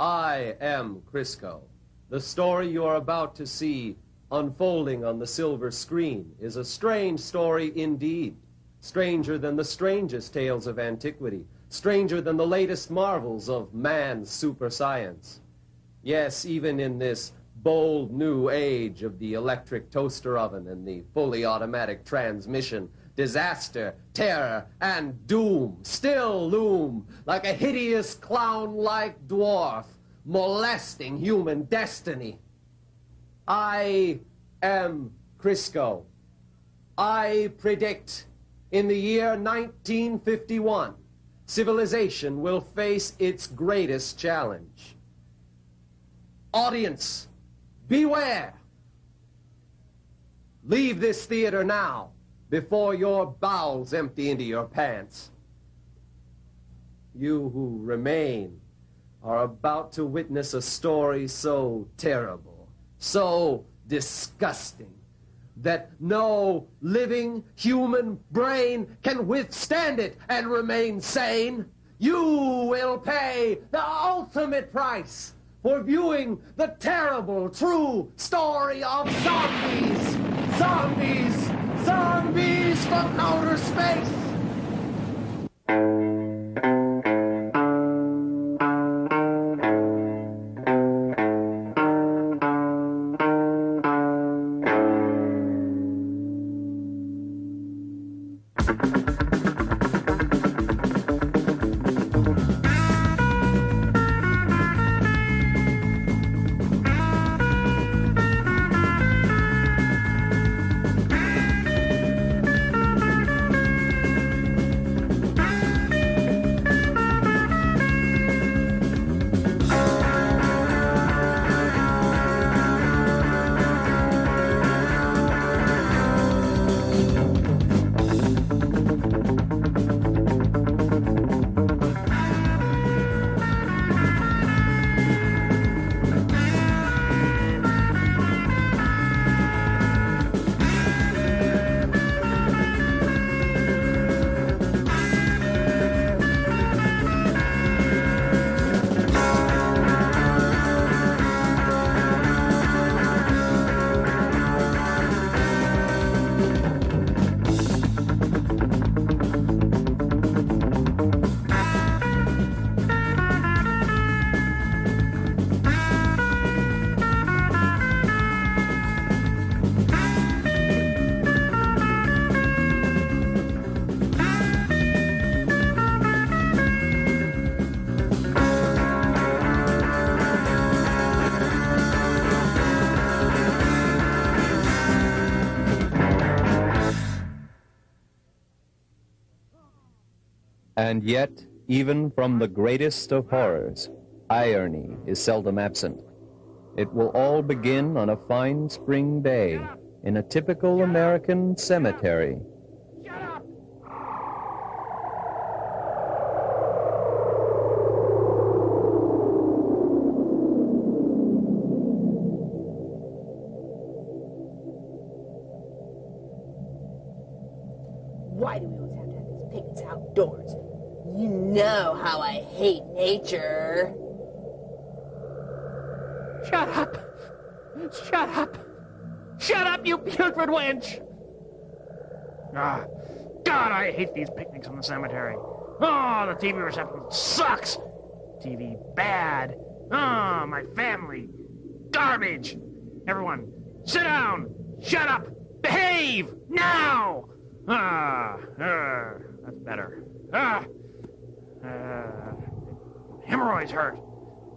I am Crisco. The story you are about to see unfolding on the silver screen is a strange story indeed. Stranger than the strangest tales of antiquity. Stranger than the latest marvels of man's super science. Yes, even in this bold new age of the electric toaster oven and the fully automatic transmission, disaster, terror, and doom still loom like a hideous clown-like dwarf molesting human destiny. I am Crisco. I predict in the year 1951, civilization will face its greatest challenge. Audience, beware! Leave this theater now before your bowels empty into your pants. You who remain are about to witness a story so terrible, so disgusting, that no living human brain can withstand it and remain sane. You will pay the ultimate price for viewing the terrible, true story of zombies. Zombies Zombies from outer space! And yet, even from the greatest of horrors, irony is seldom absent. It will all begin on a fine spring day in a typical American cemetery. Nature. Shut up! Shut up! Shut up, you putrid wench! Ah, God, I hate these picnics in the cemetery. Oh, the TV reception sucks! TV bad. Oh, my family. Garbage! Everyone, sit down! Shut up! Behave! Now! Ah, ah that's better. Ah, uh, hemorrhoids hurt.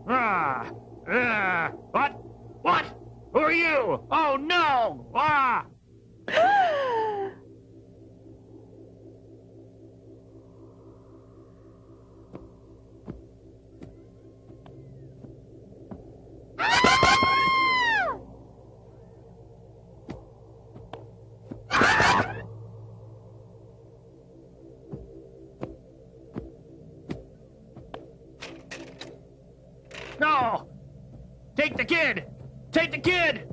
Ah, ah, what? What? Who are you? Oh no! Ah! Kid!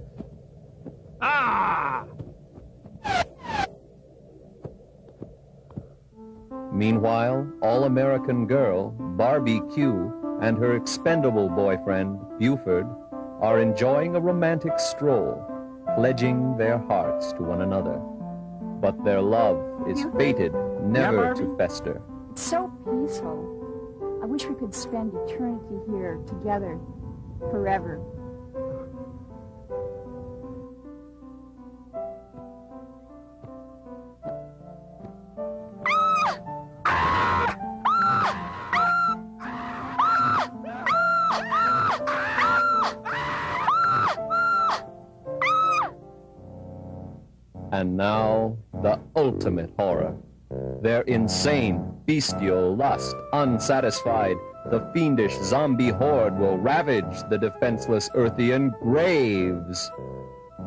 Ah! Meanwhile, All American Girl, Barbie Q, and her expendable boyfriend, Buford, are enjoying a romantic stroll, pledging their hearts to one another. But their love is fated never to fester. It's so peaceful. I wish we could spend eternity here together forever. Ultimate horror. Their insane, bestial lust, unsatisfied, the fiendish zombie horde will ravage the defenseless Earthian graves.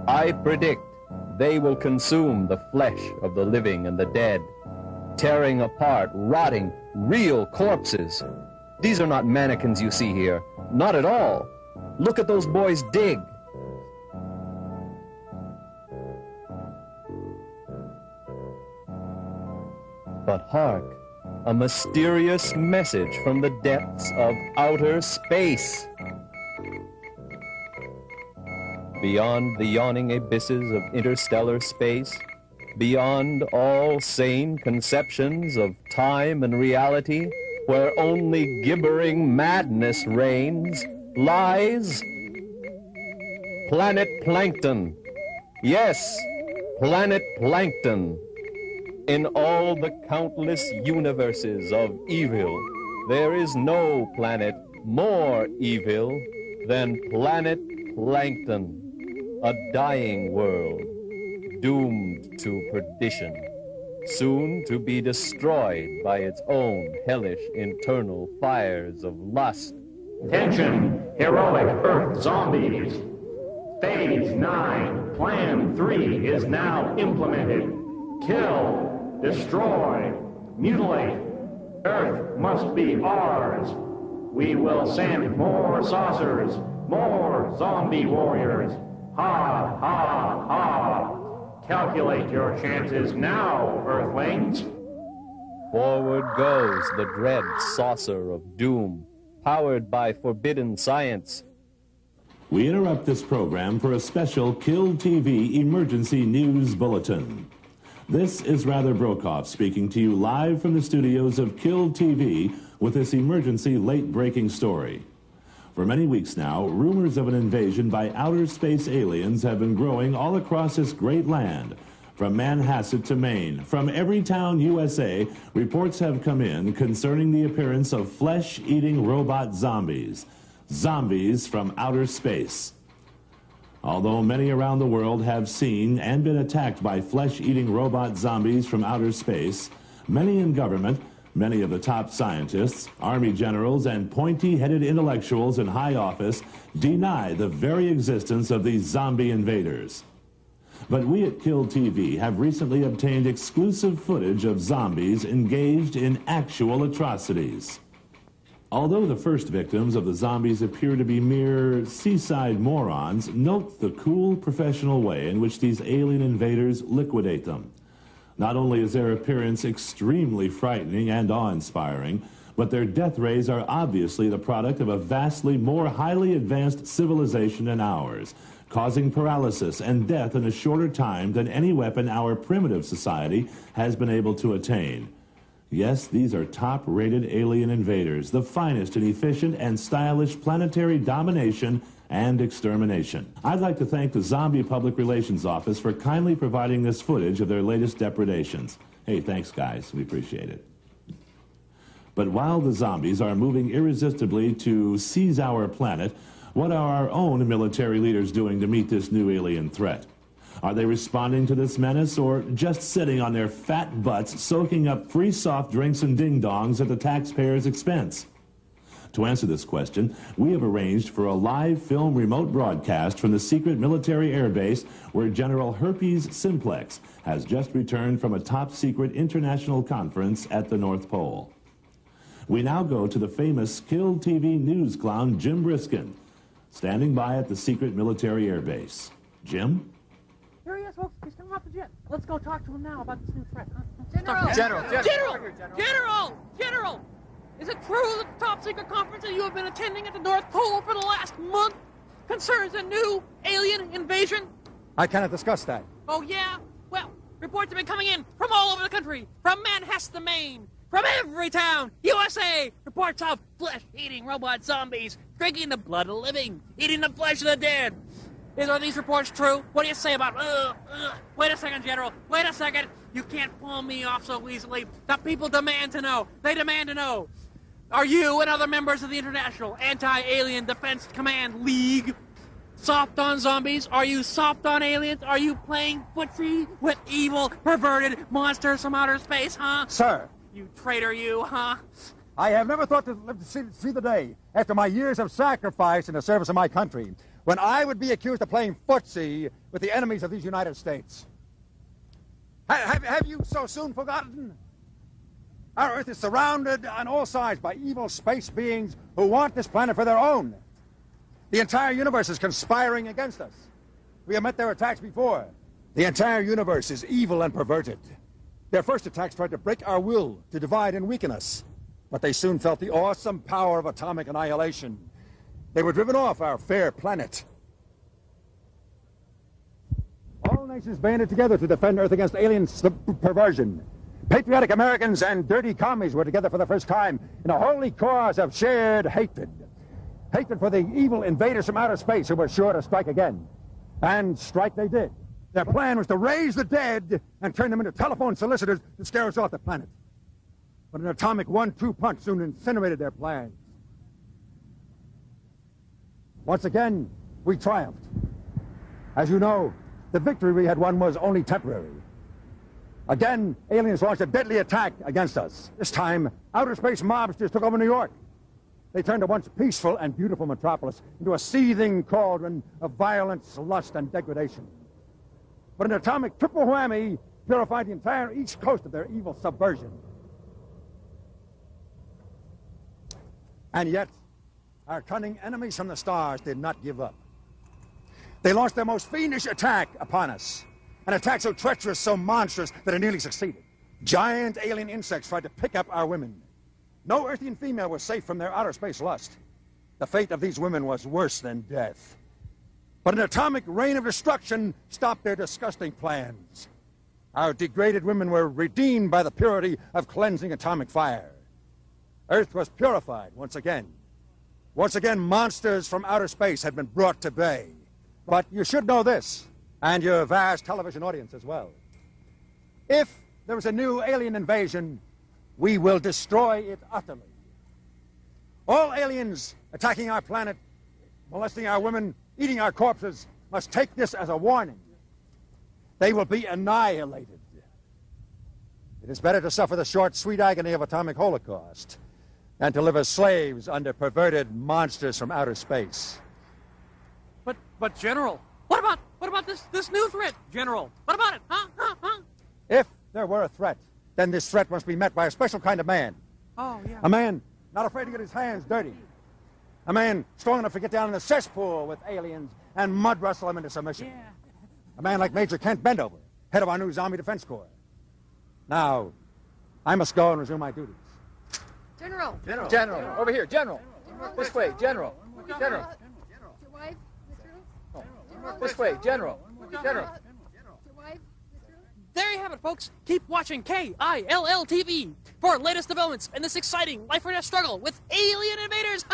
I predict they will consume the flesh of the living and the dead, tearing apart rotting, real corpses. These are not mannequins you see here. Not at all. Look at those boys dig. But hark, a mysterious message from the depths of outer space. Beyond the yawning abysses of interstellar space, beyond all sane conceptions of time and reality, where only gibbering madness reigns, lies planet plankton. Yes, planet plankton. In all the countless universes of evil, there is no planet more evil than planet Plankton, a dying world, doomed to perdition, soon to be destroyed by its own hellish internal fires of lust. Attention, heroic Earth zombies. Phase 9, Plan 3 is now implemented. Kill, destroy, mutilate. Earth must be ours. We will send more saucers, more zombie warriors. Ha, ha, ha. Calculate your chances now, Earthlings. Forward goes the dread saucer of doom, powered by forbidden science. We interrupt this program for a special Kill TV emergency news bulletin. This is Rather Brokoff speaking to you live from the studios of Kill TV with this emergency late breaking story. For many weeks now, rumors of an invasion by outer space aliens have been growing all across this great land. From Manhasset to Maine, from every town USA, reports have come in concerning the appearance of flesh eating robot zombies. Zombies from outer space. Although many around the world have seen and been attacked by flesh eating robot zombies from outer space, many in government, many of the top scientists, army generals, and pointy headed intellectuals in high office deny the very existence of these zombie invaders. But we at Kill TV have recently obtained exclusive footage of zombies engaged in actual atrocities. Although the first victims of the zombies appear to be mere seaside morons, note the cool professional way in which these alien invaders liquidate them. Not only is their appearance extremely frightening and awe-inspiring, but their death rays are obviously the product of a vastly more highly advanced civilization than ours, causing paralysis and death in a shorter time than any weapon our primitive society has been able to attain. Yes, these are top rated alien invaders, the finest in efficient and stylish planetary domination and extermination. I'd like to thank the Zombie Public Relations Office for kindly providing this footage of their latest depredations. Hey, thanks, guys. We appreciate it. But while the zombies are moving irresistibly to seize our planet, what are our own military leaders doing to meet this new alien threat? Are they responding to this menace or just sitting on their fat butts soaking up free soft drinks and ding dongs at the taxpayers' expense? To answer this question, we have arranged for a live film remote broadcast from the secret military airbase where General Herpes Simplex has just returned from a top secret international conference at the North Pole. We now go to the famous Kill TV news clown Jim Briskin, standing by at the secret military airbase. Jim? Here he is, folks. He's coming off the jet. Let's go talk to him now about this new threat. Huh? General! General! General! General! General! is it true that the top secret conference that you have been attending at the North Pole for the last month concerns a new alien invasion? I cannot discuss that. Oh, yeah? Well, reports have been coming in from all over the country, from Manhasset, Maine, from every town, USA. Reports of flesh-eating robot zombies drinking the blood of the living, eating the flesh of the dead. Is, are these reports true? What do you say about? Uh, uh, wait a second, General. Wait a second. You can't pull me off so easily. The people demand to know. They demand to know. Are you and other members of the International Anti-Alien Defense Command League soft on zombies? Are you soft on aliens? Are you playing footsie with evil, perverted monsters from outer space, huh? Sir, You traitor, you, huh? I have never thought to live to see, see the day, after my years of sacrifice in the service of my country, when I would be accused of playing footsie with the enemies of these United States. Ha- have, have you so soon forgotten? Our Earth is surrounded on all sides by evil space beings who want this planet for their own. The entire universe is conspiring against us. We have met their attacks before. The entire universe is evil and perverted. Their first attacks tried to break our will, to divide and weaken us. But they soon felt the awesome power of atomic annihilation. They were driven off our fair planet. All nations banded together to defend Earth against alien perversion. Patriotic Americans and dirty commies were together for the first time in a holy cause of shared hatred. Hatred for the evil invaders from outer space who were sure to strike again. And strike they did. Their plan was to raise the dead and turn them into telephone solicitors to scare us off the planet. But an atomic one-two punch soon incinerated their plans. Once again, we triumphed. As you know, the victory we had won was only temporary. Again, aliens launched a deadly attack against us. This time, outer space mobsters took over New York. They turned a once peaceful and beautiful metropolis into a seething cauldron of violence, lust, and degradation. But an atomic triple whammy purified the entire east coast of their evil subversion. And yet, our cunning enemies from the stars did not give up. They launched their most fiendish attack upon us. An attack so treacherous, so monstrous, that it nearly succeeded. Giant alien insects tried to pick up our women. No Earthian female was safe from their outer space lust. The fate of these women was worse than death. But an atomic rain of destruction stopped their disgusting plans. Our degraded women were redeemed by the purity of cleansing atomic fire. Earth was purified once again. Once again, monsters from outer space had been brought to bay. But you should know this, and your vast television audience as well. If there is a new alien invasion, we will destroy it utterly. All aliens attacking our planet, molesting our women, eating our corpses, must take this as a warning. They will be annihilated. It is better to suffer the short, sweet agony of atomic holocaust than to live as slaves under perverted monsters from outer space. But, but, General, what about, what about this, this new threat, General? What about it, huh? Huh? Huh? If there were a threat, then this threat must be met by a special kind of man. Oh, yeah. A man not afraid to get his hands dirty. A man strong enough to get down in the cesspool with aliens and mud wrestle them into submission. Yeah. A man like Major Kent Bendover, head of our new Zombie Defense Corps. Now, I must go and resume my duties. General. General, over here, General. This way, General. General, Your wife, Mr. General, this way, General. General. Your wife, Mr. There you have it, folks. Keep watching KILL TV for latest developments in this exciting life or death struggle with alien invaders.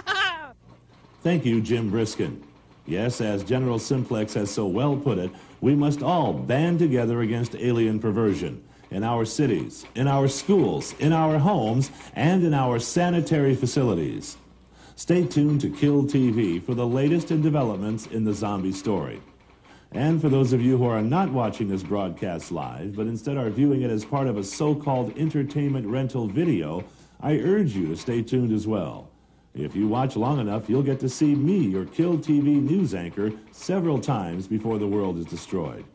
Thank you, Jim Briskin. Yes, as General Simplex has so well put it, we must all band together against alien perversion in our cities, in our schools, in our homes, and in our sanitary facilities. Stay tuned to Kill TV for the latest in developments in the zombie story. And for those of you who are not watching this broadcast live, but instead are viewing it as part of a so-called entertainment rental video, I urge you to stay tuned as well. If you watch long enough, you'll get to see me, your Kill TV news anchor, several times before the world is destroyed.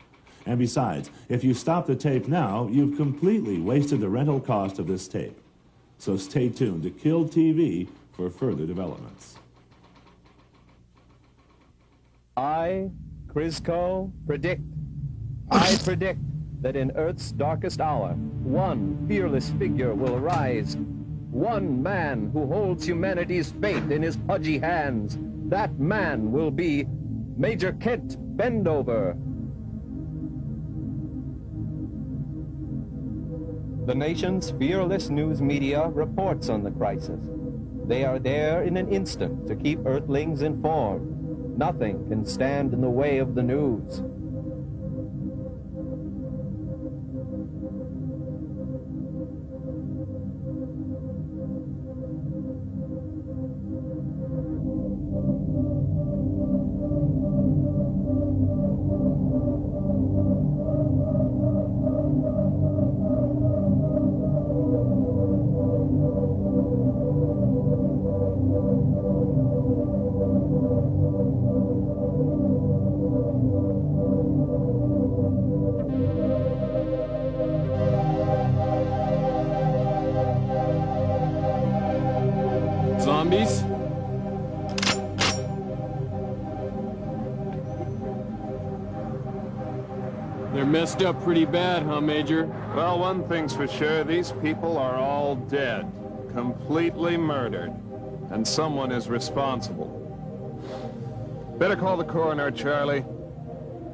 And besides, if you stop the tape now, you've completely wasted the rental cost of this tape. So stay tuned to Kill TV for further developments. I, Crisco, predict. I predict that in Earth's darkest hour, one fearless figure will arise one man who holds humanity's fate in his pudgy hands. That man will be Major Kent Bendover. The nation's fearless news media reports on the crisis. They are there in an instant to keep Earthlings informed. Nothing can stand in the way of the news. Pretty bad, huh, Major? Well, one thing's for sure, these people are all dead. Completely murdered. And someone is responsible. Better call the coroner, Charlie.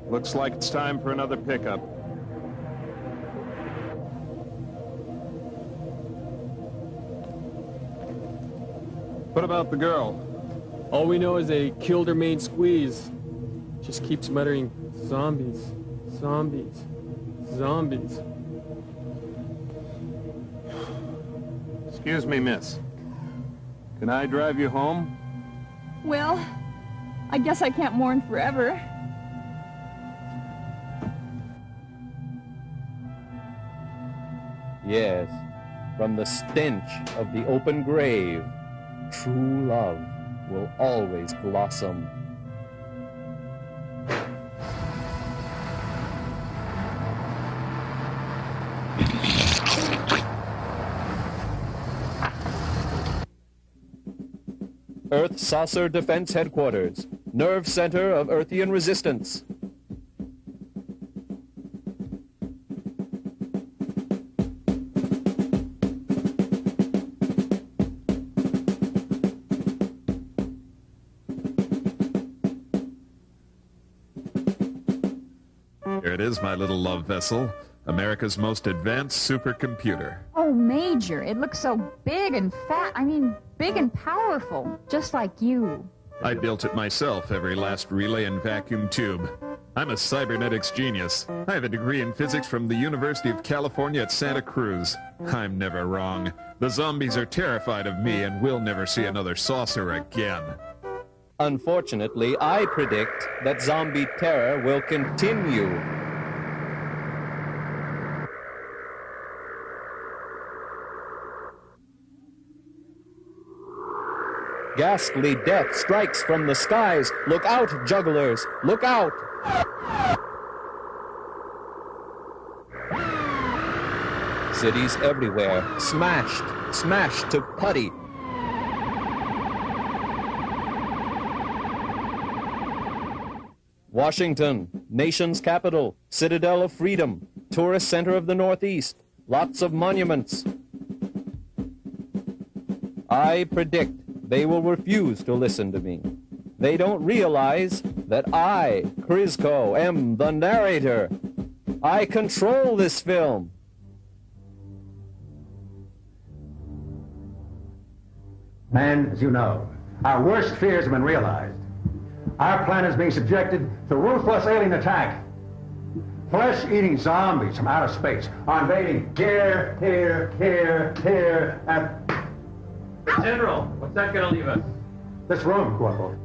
Looks like it's time for another pickup. What about the girl? All we know is they killed her main squeeze. Just keeps muttering, zombies, zombies, zombies. Excuse me, miss. Can I drive you home? Well, I guess I can't mourn forever. Yes, from the stench of the open grave, true love will always blossom. Saucer Defense Headquarters, nerve center of Earthian resistance. Here it is, my little love vessel. America's most advanced supercomputer. Oh, Major, it looks so big and fat. I mean, big and powerful, just like you. I built it myself, every last relay and vacuum tube. I'm a cybernetics genius. I have a degree in physics from the University of California at Santa Cruz. I'm never wrong. The zombies are terrified of me and will never see another saucer again. Unfortunately, I predict that zombie terror will continue. Ghastly death strikes from the skies. Look out, jugglers! Look out! Cities everywhere, smashed, smashed to putty. Washington, nation's capital, citadel of freedom, tourist center of the Northeast, lots of monuments. I predict they will refuse to listen to me. They don't realize that I, Crisco, am the narrator. I control this film. And, as you know, our worst fears have been realized. Our planet is being subjected to ruthless alien attack. Flesh-eating zombies from outer space are invading here, here, here, here, and... General, what's that gonna leave us? This room, Corporal.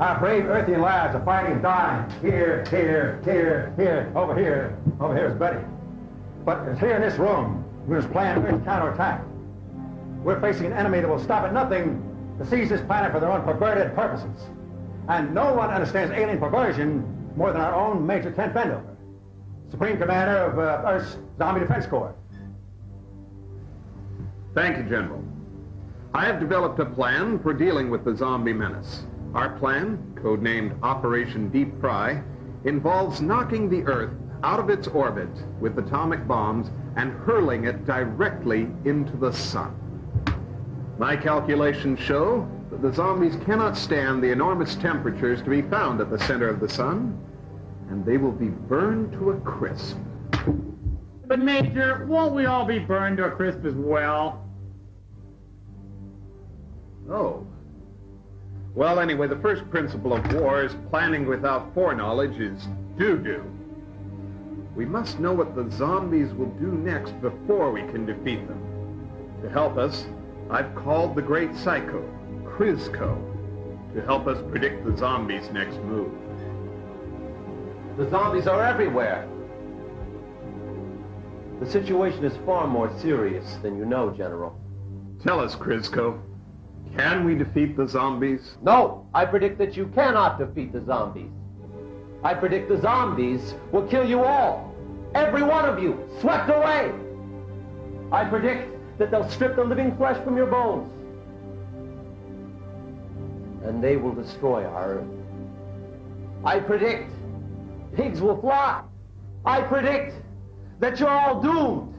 Our brave Earthian lads are fighting and dying. Here, here, here, here, over here. Over here is Betty. But it's here in this room we must plan Earth's counterattack. We're facing an enemy that will stop at nothing to seize this planet for their own perverted purposes. And no one understands alien perversion more than our own Major Kent Bendover, Supreme Commander of uh, Earth's Zombie Defense Corps. Thank you, General. I have developed a plan for dealing with the zombie menace. Our plan, codenamed Operation Deep Fry, involves knocking the Earth out of its orbit with atomic bombs and hurling it directly into the sun. My calculations show that the zombies cannot stand the enormous temperatures to be found at the center of the sun, and they will be burned to a crisp. But Major, won't we all be burned to a crisp as well? Oh. Well, anyway, the first principle of war is planning without foreknowledge is do-do. We must know what the zombies will do next before we can defeat them. To help us, I've called the great psycho, Crisco, to help us predict the zombies' next move. The zombies are everywhere. The situation is far more serious than you know, General. Tell us, Crisco, can we defeat the zombies? No, I predict that you cannot defeat the zombies. I predict the zombies will kill you all. Every one of you, swept away. I predict that they'll strip the living flesh from your bones. And they will destroy our earth. I predict pigs will fly. I predict that you're all doomed.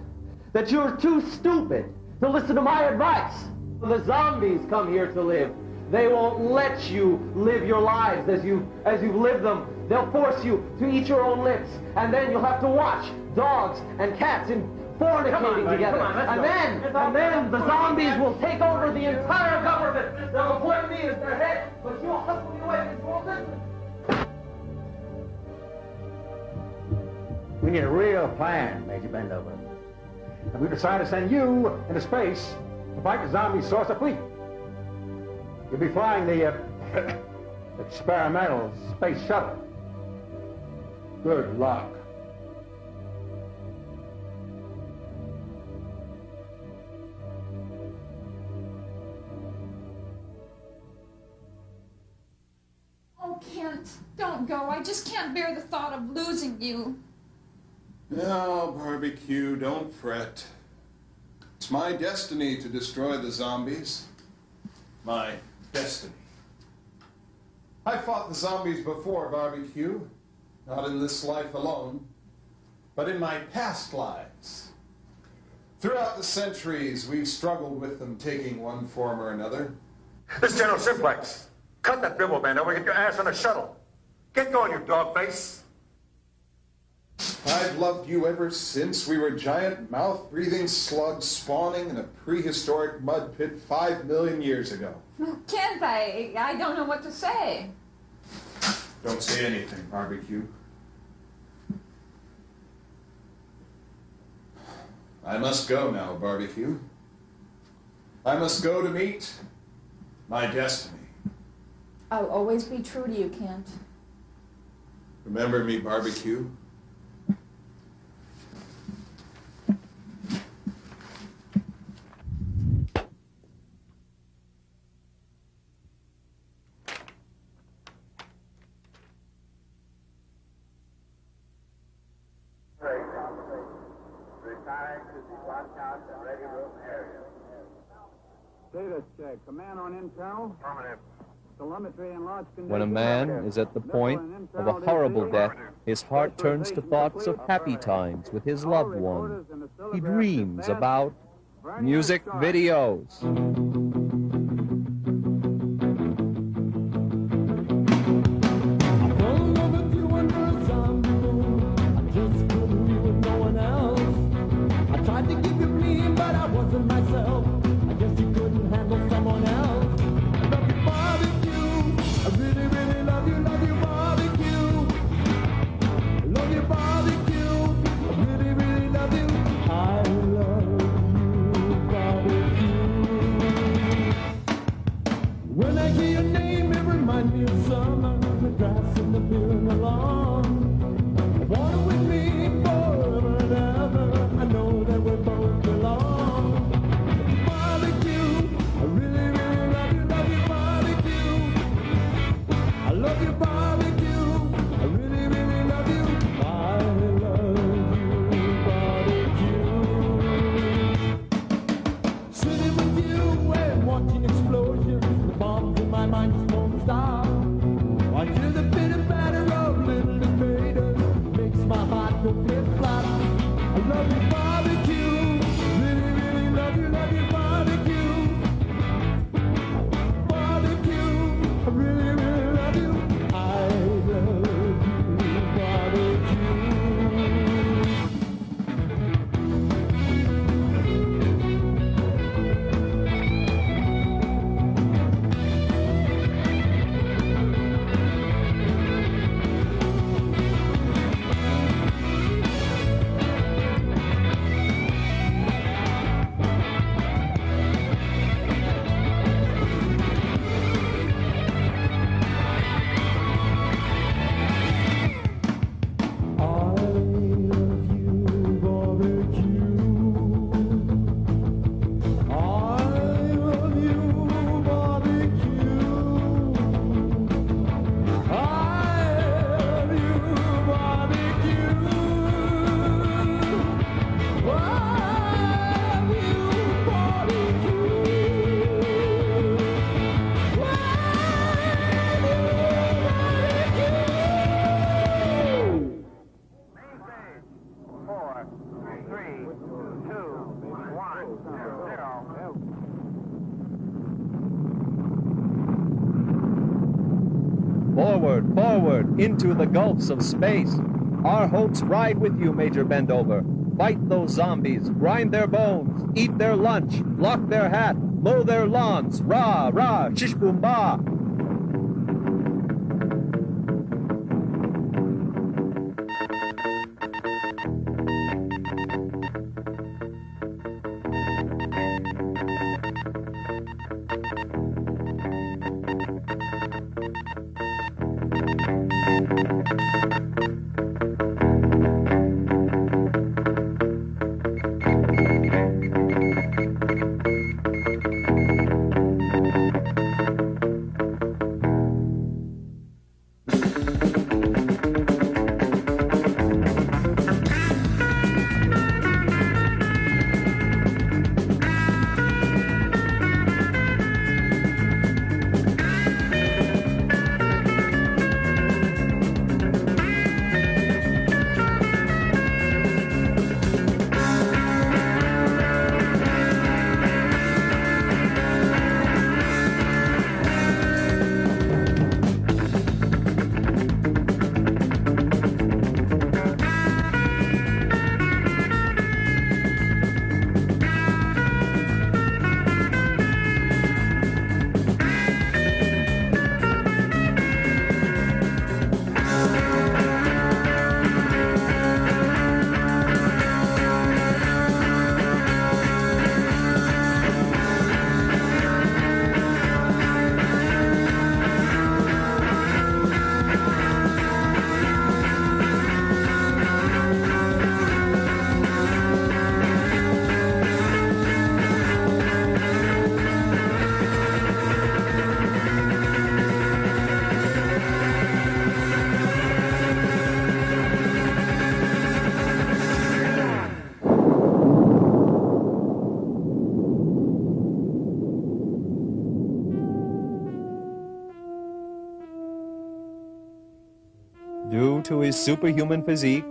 That you're too stupid to listen to my advice. When the zombies come here to live, they won't let you live your lives as you as you've lived them. They'll force you to eat your own lips, and then you'll have to watch dogs and cats in fornicating on, together. on, and go. then, Let's and then the zombies will take over the entire government. They'll appoint me as their head, but you'll hustle me away from this whole system. We need a real plan, Major Bendover. And we decided to send you into space to fight the zombie saucer fleet. You'll be flying the uh, experimental space shuttle. Good luck. Oh, Kent, don't go. I just can't bear the thought of losing you. No, Barbie Q, don't fret. It's my destiny to destroy the zombies. My destiny. I fought the zombies before Barbie Q, not in this life alone, but in my past lives. Throughout the centuries, we've struggled with them taking one form or another. This General Simplex. Cut that bimbo Bendover. Get your ass on a shuttle. Get going, you dog face. I've loved you ever since we were giant mouth-breathing slugs spawning in a prehistoric mud pit five million years ago. Hmm, Kent, I, I don't know what to say. Don't say anything, Barbie Q. I must go now, Barbie Q. I must go to meet my destiny. I'll always be true to you, Kent. Remember me, Barbie Q. Command on internal. Affirmative. Telemetry large condition. When a man is at the point of a horrible death, his heart turns to thoughts of happy times with his loved one. He dreams about music videos. Into the gulfs of space. Our hopes ride with you, Major Bendover. Fight those zombies, grind their bones, eat their lunch, lock their hat, mow their lawns. Rah, rah, shish boom ba. Superhuman physique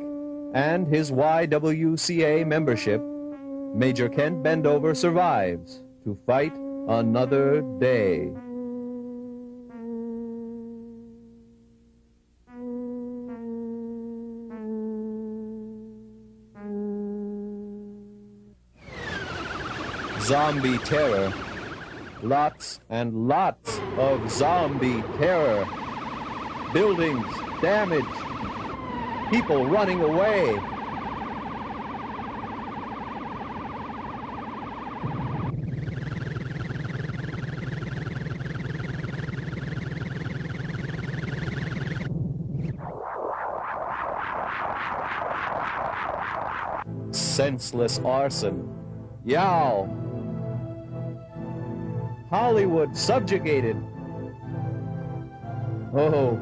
and his YWCA membership, Major Kent Bendover survives to fight another day. Zombie terror. Lots and lots of zombie terror. Buildings damaged. People running away. Senseless arson. Yow. Hollywood subjugated. Oh,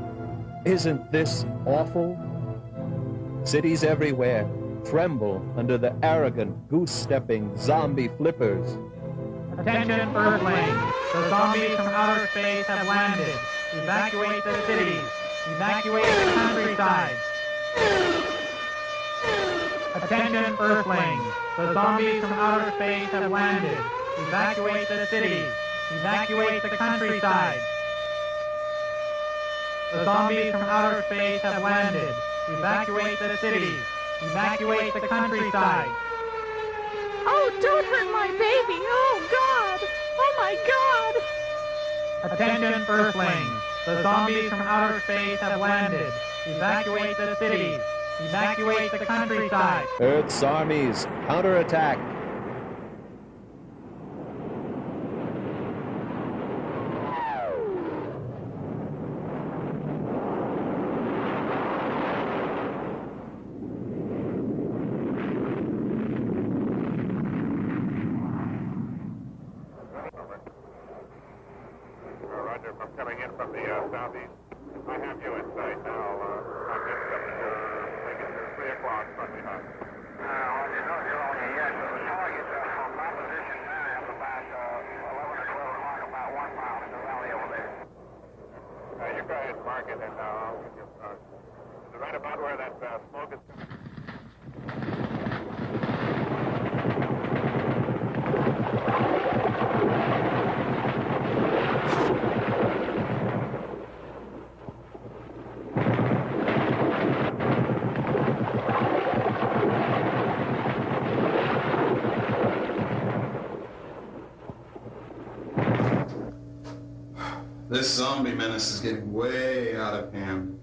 isn't this awful? Cities everywhere tremble under the arrogant, goose-stepping zombie flippers. Attention, Earthlings. The zombies from outer space have landed. Evacuate the cities. Evacuate the countryside. Attention, Earthlings. The zombies from outer space have landed. Evacuate the cities. Evacuate the countryside. The zombies from outer space have landed. Evacuate the cities. Evacuate the countryside. Oh, don't hurt my baby. Oh, God. Oh, my God. Attention, Earthlings. The zombies from outer space have landed. Evacuate the cities. Evacuate the countryside. Earth's armies counterattack. Roger, I'm coming in from the uh, southeast. I have you in sight now. Uh, I'm just up to make it to 3 o'clock Sunday night. Uh, well, you know you're on the edge of the target uh, from my position now at about uh, 11 or 12 o'clock, about one mile in the valley over there. Uh, you go ahead and mark it, and uh, I'll give you uh, is it right about where that uh, smoke is coming. This zombie menace is getting way out of hand.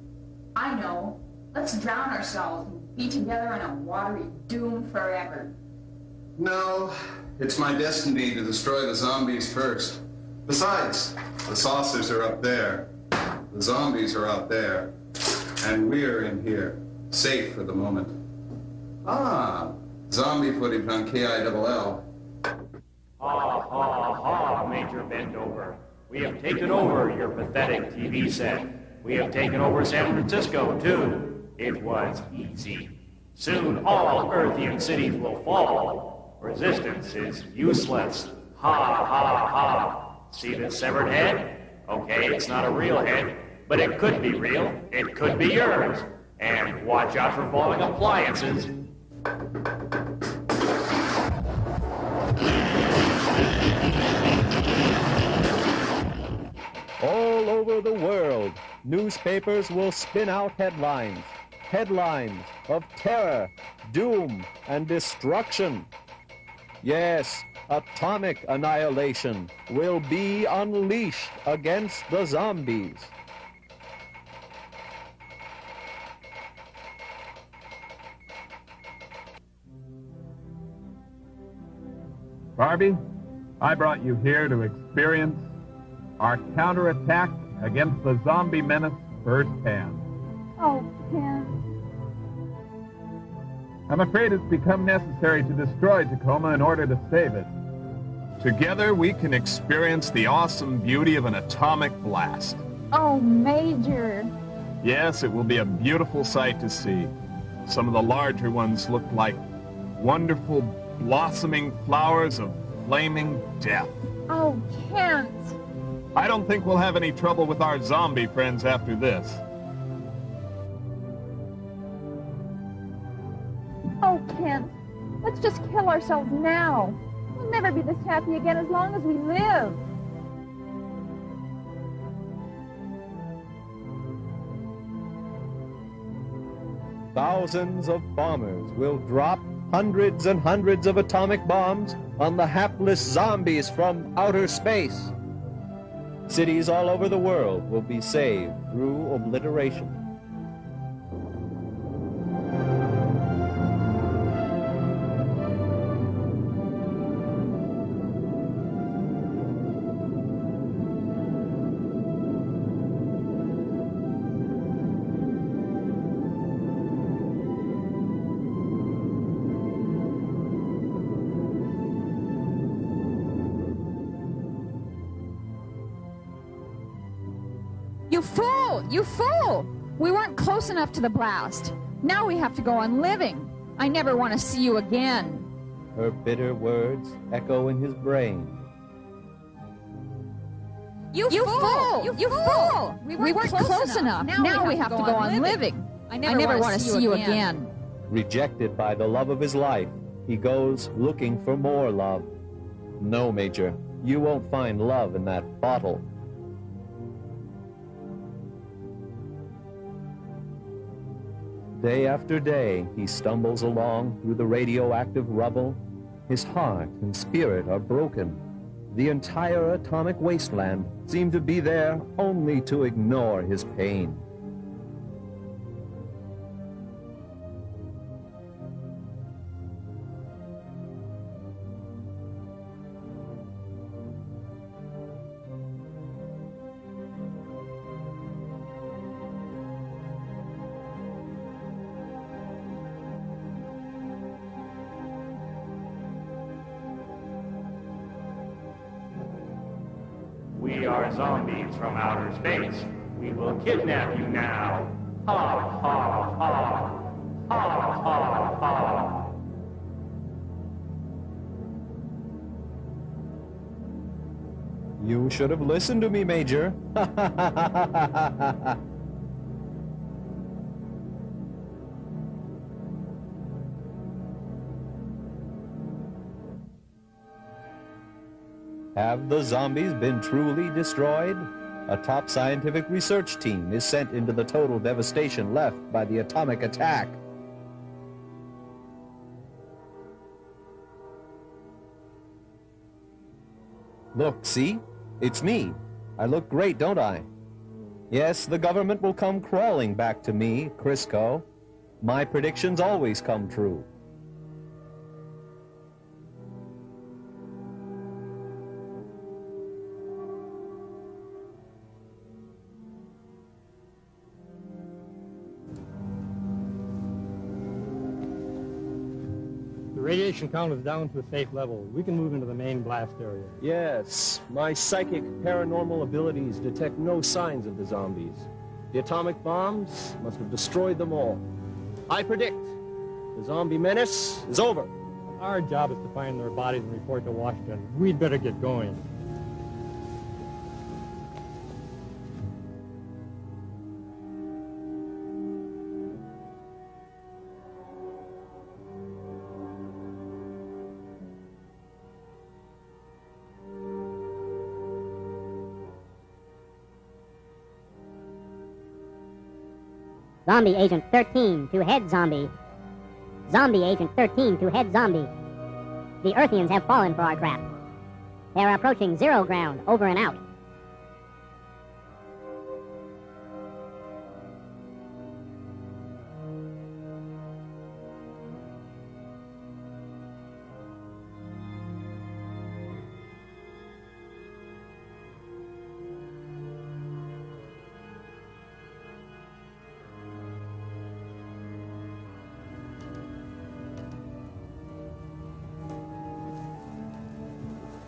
I know. Let's drown ourselves and be together in a watery doom forever. No, it's my destiny to destroy the zombies first. Besides, the saucers are up there. The zombies are out there. And we're in here, safe for the moment. Ah, zombie footage on KILL. Ha ha ha, Major Bendover. We have taken over your pathetic TV set. We have taken over San Francisco, too. It was easy. Soon all Earthian cities will fall. Resistance is useless. Ha ha ha. See this severed head? Okay, it's not a real head, but it could be real. It could be yours. And watch out for falling appliances. All over the world, newspapers will spin out headlines. Headlines of terror, doom, and destruction. Yes, atomic annihilation will be unleashed against the zombies. Barbie, I brought you here to experience our counterattack against the zombie menace firsthand. Oh, Ken. I'm afraid it's become necessary to destroy Tacoma in order to save it. Together, we can experience the awesome beauty of an atomic blast. Oh, Major. Yes, it will be a beautiful sight to see. Some of the larger ones look like wonderful blossoming flowers of flaming death. Oh, Kent. I don't think we'll have any trouble with our zombie friends after this. Oh, Kent. Let's just kill ourselves now. We'll never be this happy again as long as we live. Thousands of bombers will drop hundreds and hundreds of atomic bombs on the hapless zombies from outer space. Cities all over the world will be saved through obliteration. You fool! We weren't close enough to the blast. Now we have to go on living. I never want to see you again. Her bitter words echo in his brain. You, fool! You, fool! We weren't, close, enough. Now, we have, to, go, on living. I never, want to see you again. Rejected by the love of his life, he goes looking for more love. No, Major, you won't find love in that bottle. Day after day, he stumbles along through the radioactive rubble. His heart and spirit are broken. The entire atomic wasteland seemed to be there only to ignore his pain. From outer space. We will kidnap you now. Ha ha ha. Ha ha ha. You should have listened to me, Major. Have the zombies been truly destroyed? A top scientific research team is sent into the total devastation left by the atomic attack. Look, see? It's me. I look great, don't I? Yes, the government will come crawling back to me, Crisco. My predictions always come true. Radiation count is down to a safe level. We can move into the main blast area. Yes, my psychic paranormal abilities detect no signs of the zombies. The atomic bombs must have destroyed them all. I predict the zombie menace is over. Our job is to find their bodies and report to Washington. We'd better get going. Zombie Agent 13 to head zombie. Zombie Agent 13 to head zombie. The Earthians have fallen for our trap. They are approaching zero ground, over and out.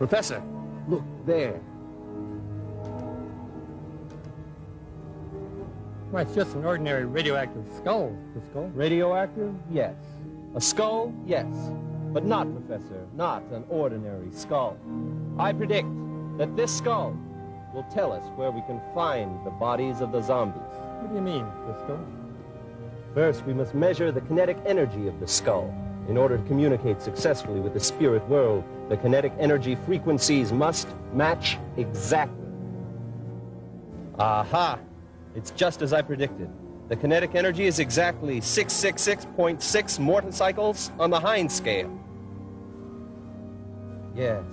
Professor, look there. Well, it's just an ordinary radioactive skull, Crisco. Radioactive? Yes. A skull? Yes. But not, Professor, not an ordinary skull. I predict that this skull will tell us where we can find the bodies of the zombies. What do you mean, Crisco? First, we must measure the kinetic energy of the skull. In order to communicate successfully with the spirit world, the kinetic energy frequencies must match exactly. Aha! It's just as I predicted. The kinetic energy is exactly 666.6 morticycles on the Heinz scale. Yes,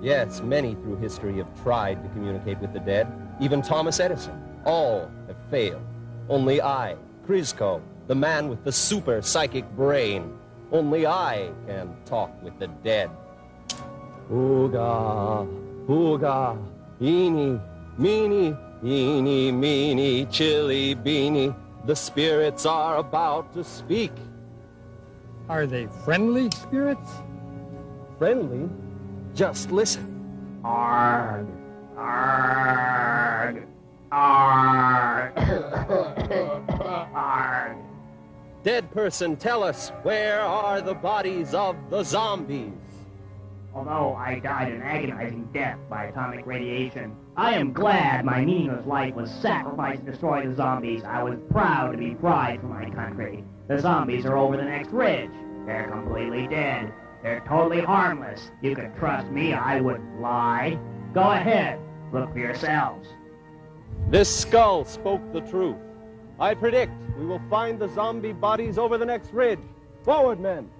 yes, many through history have tried to communicate with the dead. Even Thomas Edison. All have failed. Only I, Crisco, the man with the super psychic brain, only I can talk with the dead. Ooga, ooga, eeny, meeny, eeny, meeny, chilly beanie. The spirits are about to speak. Are they friendly spirits? Friendly? Just listen. Arg, arg, arg, arg. Dead person, tell us, where are the bodies of the zombies? Although I died an agonizing death by atomic radiation, I am glad my meaningless life was sacrificed to destroy the zombies. I was proud to be pride for my country. The zombies are over the next ridge. They're completely dead. They're totally harmless. You can trust me, I wouldn't lie. Go ahead. Look for yourselves. This skull spoke the truth. I predict we will find the zombie bodies over the next ridge. Forward, men!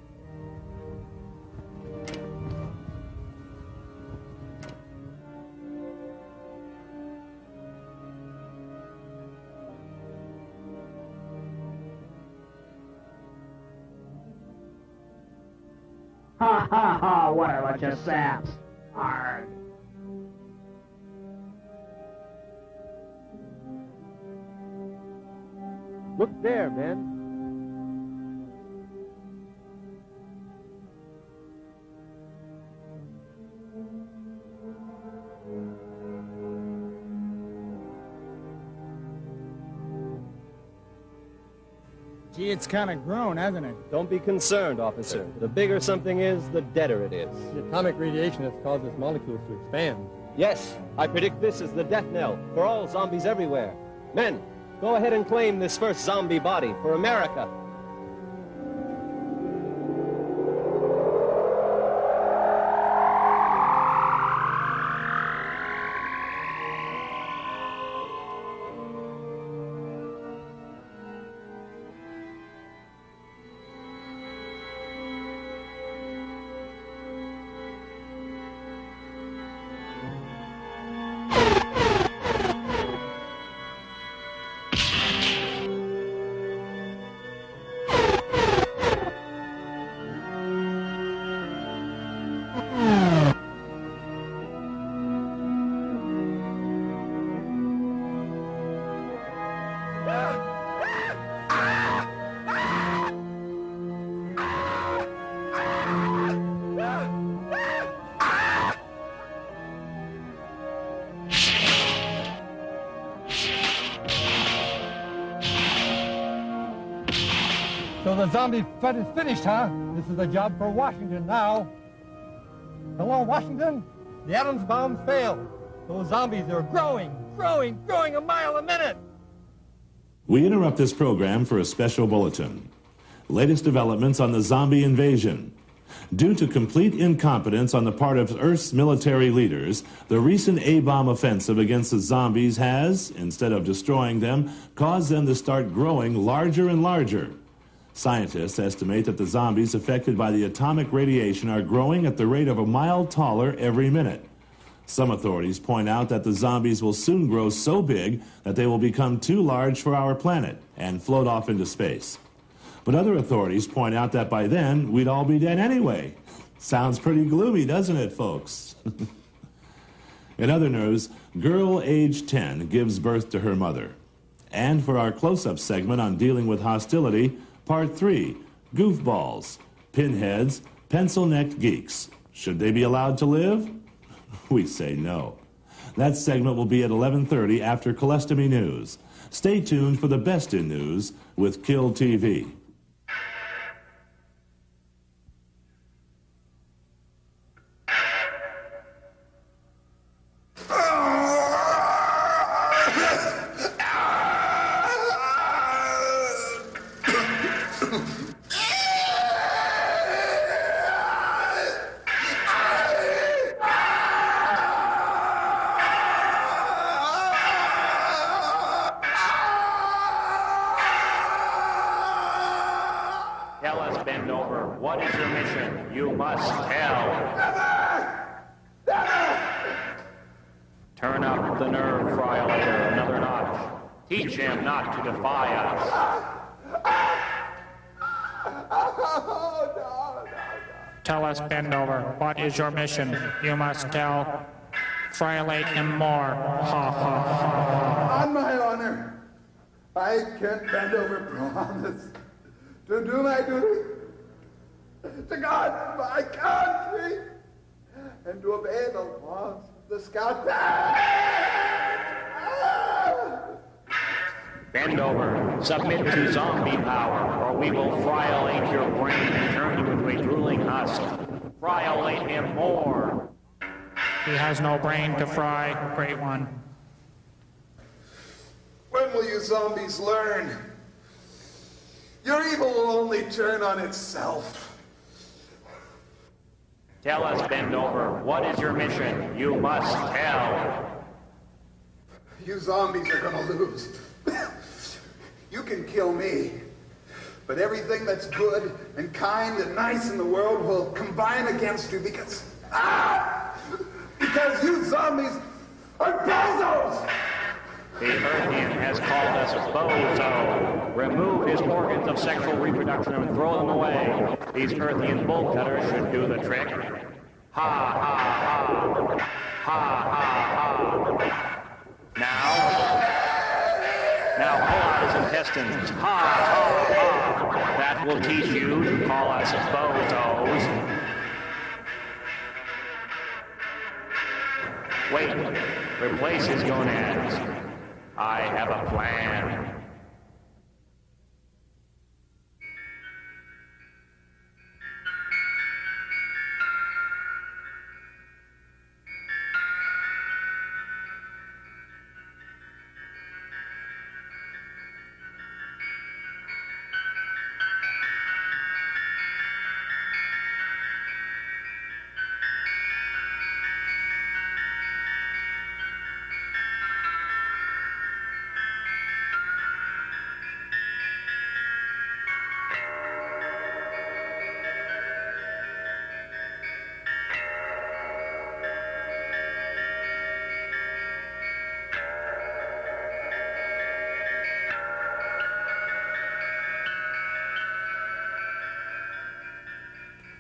Ha ha ha, what a bunch of saps. Arg. Look there, men. Gee, it's kind of grown, hasn't it? Don't be concerned, officer. The bigger something is, the deader it is. The atomic radiation has caused its molecules to expand. Yes, I predict this is the death knell for all zombies everywhere. Men, go ahead and claim this first zombie body for America. The zombie fight is finished, huh? This is a job for Washington now. Hello, Washington? The atom bomb failed. Those zombies are growing, growing, growing a mile a minute. We interrupt this program for a special bulletin. Latest developments on the zombie invasion. Due to complete incompetence on the part of Earth's military leaders, the recent A-bomb offensive against the zombies has, instead of destroying them, caused them to start growing larger and larger. Scientists estimate that the zombies affected by the atomic radiation are growing at the rate of a mile taller every minute. Some authorities point out that the zombies will soon grow so big that they will become too large for our planet and float off into space. But other authorities point out that by then we'd all be dead anyway. Sounds pretty gloomy, doesn't it, folks? In other news, girl age 10 gives birth to her mother. And for our close up segment on dealing with hostility, part 3 Goofballs, Pinheads, Pencil necked Geeks. Should they be allowed to live? We say no. That segment will be at 11:30 after Colostomy News. Stay tuned for the best in news with Kill TV. Mission? You must tell. Friolate him more. Ha ha ha. On my honor, I Kent Bendover promise to do my duty to God, my country, and to obey the laws of the Scout Bend over. Submit to zombie power, or we will friolate your brain and turn you into a drooling husk. Friolate him more. He has no brain to fry, great one. When will you zombies learn? Your evil will only turn on itself. Tell us, Bendover, what is your mission? You must tell. You zombies are gonna lose. you can kill me, but everything that's good and kind and nice in the world will combine against you because ah, because you zombies are bozos. The Earthian has called us bozo. Remove his organs of sexual reproduction and throw them away. These Earthian bull cutters should do the trick. Ha ha ha. Ha ha ha. Now. Now pull out his intestines. Ha ha ha. That will teach you to call us bozos. Wait. Replace his gonads. I have a plan.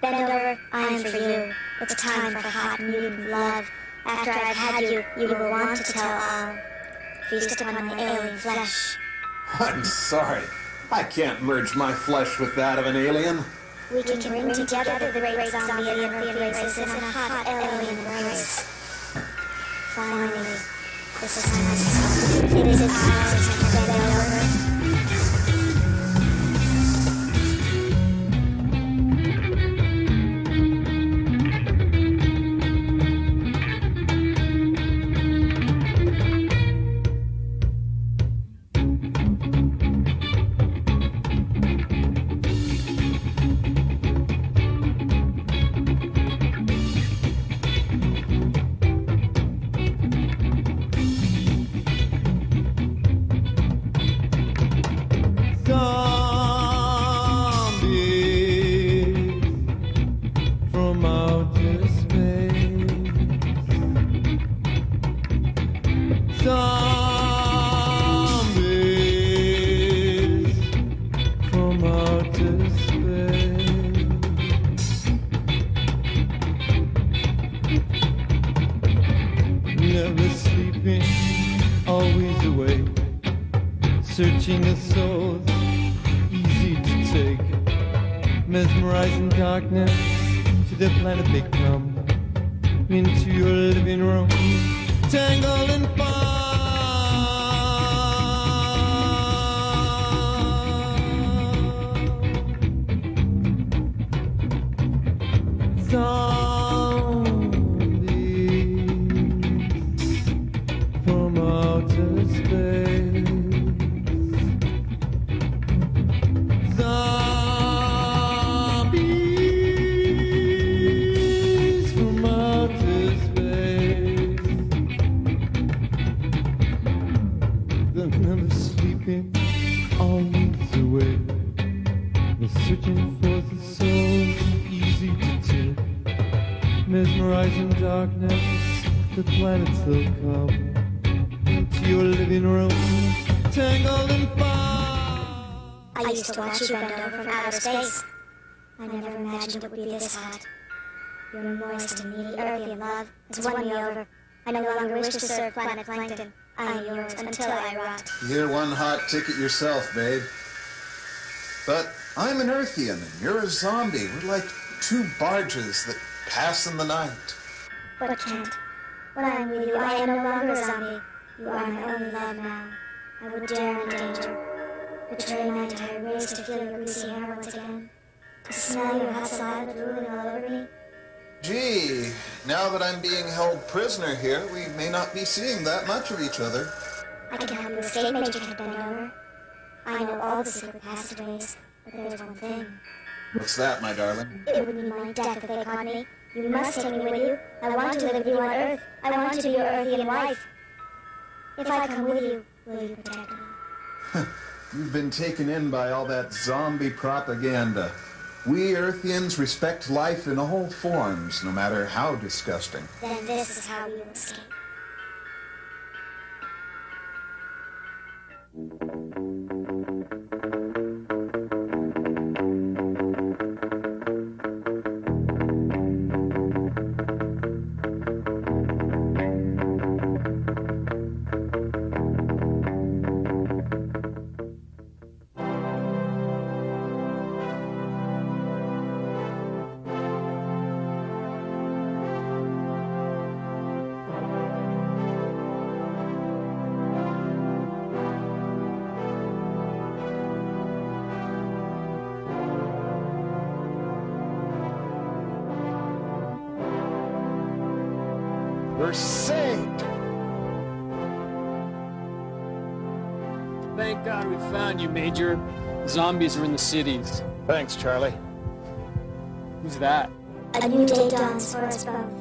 Bendover, I am for you. It's time for hot mutant love. After I've had you, you will want to tell all. Feast upon my alien flesh. I'm sorry. I can't merge my flesh with that of an alien. We can bring together the great zombie and Earthian races in a hot alien embrace. Finally, this is my last It is time to bend over. Mesmerizing darkness, the planets they'll come into your living room, tangled in I used to watch you bend over from outer space. I never imagined it would be this hot. Your moist and needy Earthian love has won me over. I no longer wish to serve planet Plankton. I am yours until I rot. You're one hot ticket yourself, babe. But I'm an Earthian and you're a zombie. We're like two barges that pass in the night. But Kent, when I am with you, I am no longer a zombie. You are my only love now. I would dare in danger. Betray my entire race to feel your greasy hair once again. To smell your hot saliva drooling all over me. Gee, now that I'm being held prisoner here, we may not be seeing that much of each other. I can help you escape, Major Kent Bendover. I know all the secret passageways, but there's one thing. What's that, my darling? It would mean my death if they caught me. You must take me with you. I want to live with you on Earth. I want to be your Earthian wife. If I come with you, will you protect me? You've been taken in by all that zombie propaganda. We Earthians respect life in all forms, no matter how disgusting. Then this is how you escape. Major. Zombies are in the cities. Thanks, Charlie. Who's that? A new day dawns for us both.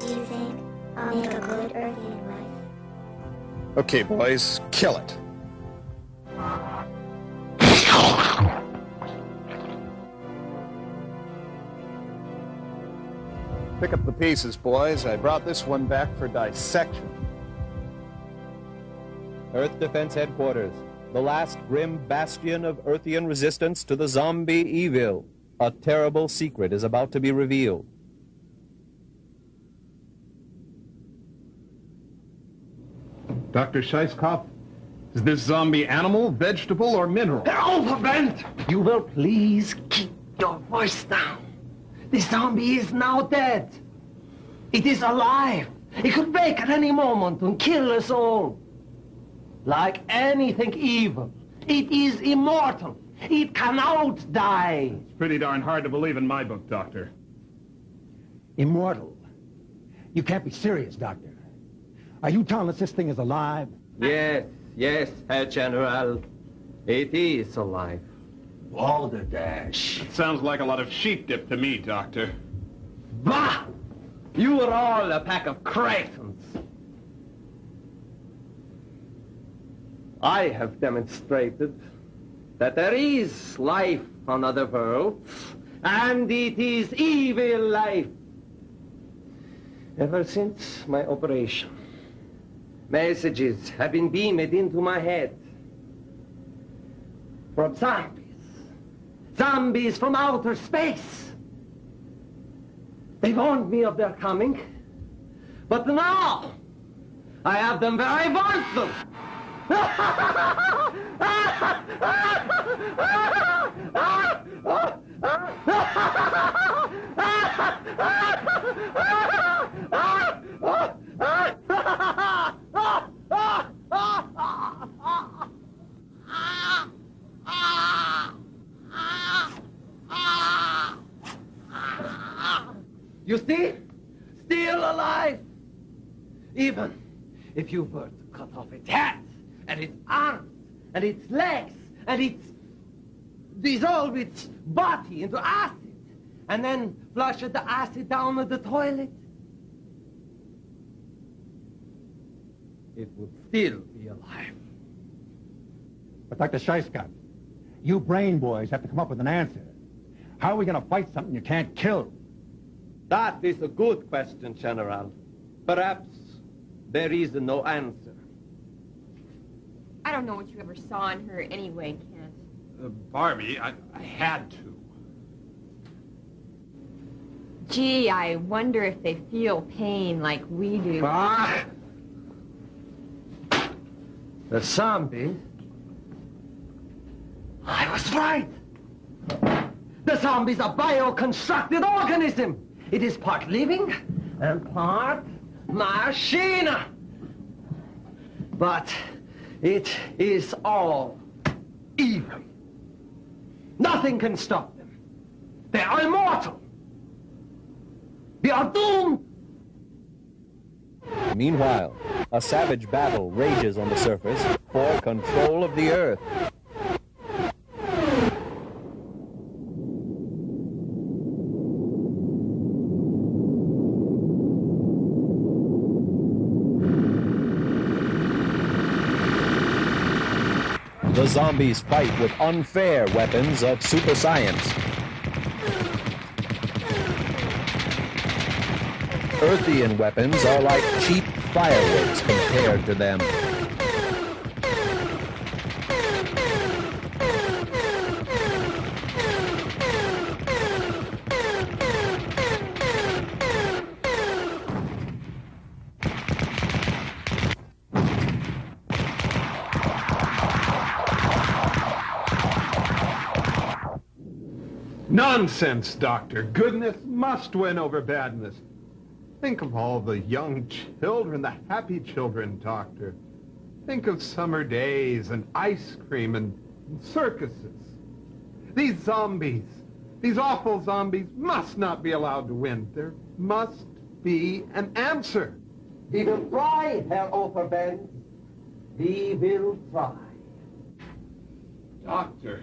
Do you think I'll make a good Earthian wife? Okay, boys, kill it. Pick up the pieces, boys. I brought this one back for dissection. Earth Defense Headquarters, the last grim bastion of Earthian resistance to the zombie evil. A terrible secret is about to be revealed. Dr. Scheisskopf, is this zombie animal, vegetable, or mineral? They're overbent! You will please keep your voice down. The zombie is now dead. It is alive. It could wake at any moment and kill us all. Like anything evil, it is immortal. It cannot die. It's pretty darn hard to believe in my book, Doctor. Immortal. You can't be serious, Doctor. Are you telling us this thing is alive? Yes, yes, Herr General. It is alive. Balderdash. It sounds like a lot of sheep dip to me, Doctor. Bah! You are all a pack of cretins. I have demonstrated that there is life on other worlds, and it is evil life. Ever since my operation, messages have been beamed into my head from zombies. Zombies from outer space. They warned me of their coming, but now I have them where I want them. You see? Still alive. Even if you were to cut off its head and its arms and its legs and its dissolve its body into acid and then flush the acid down the toilet, it would still be alive. But Dr. Scheisskopf, you brain boys have to come up with an answer. How are we going to fight something you can't kill? That is a good question, General. Perhaps there is no answer. I don't know what you ever saw in her anyway, Kent. Uh, Barbie, I, I had to. Gee, I wonder if they feel pain like we do. Ah! The zombie? I was right. The zombie's a bio-constructed organism. It is part living and part machine. But it is all evil. Nothing can stop them. They are immortal. They are doomed. Meanwhile, a savage battle rages on the surface for control of the Earth. Zombies fight with unfair weapons of super science. Earthian weapons are like cheap fireworks compared to them. Nonsense, Doctor. Goodness must win over badness. Think of all the young children, the happy children, Doctor. Think of summer days and ice cream and circuses. These zombies, these awful zombies must not be allowed to win. There must be an answer. We will try, Herr Overbend. We will try. Doctor,